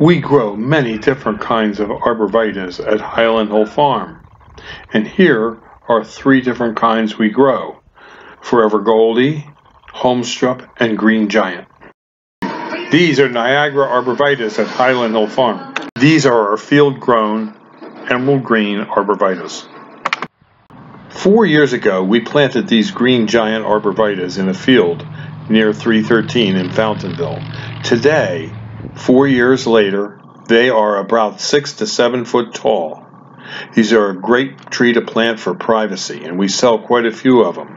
We grow many different kinds of arborvitaes at Highland Hill Farm, and here are three different kinds we grow. Forever Goldie, Holmstrup, and Green Giant. These are Niagara arborvitaes at Highland Hill Farm. These are our field-grown emerald green arborvitaes. Four years ago, we planted these green giant arborvitaes in a field near 313 in Fountainville. Today, four years later, they are about six to seven foot tall. These are a great tree to plant for privacy, and we sell quite a few of them.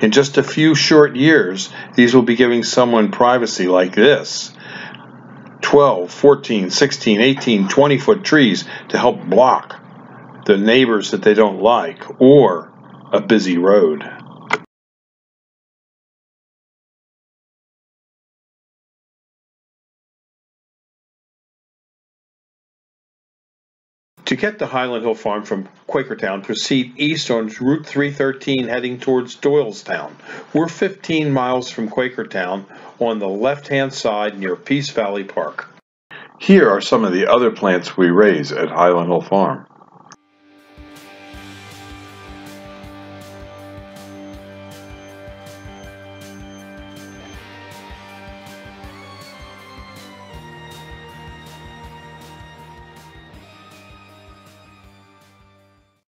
In just a few short years, these will be giving someone privacy like this 12, 14, 16, 18, 20 foot trees to help block the neighbors that they don't like, or a busy road. To get to Highland Hill Farm from Quakertown, proceed east on Route 313 heading towards Doylestown. We're 15 miles from Quakertown on the left-hand side near Peace Valley Park. Here are some of the other plants we raise at Highland Hill Farm.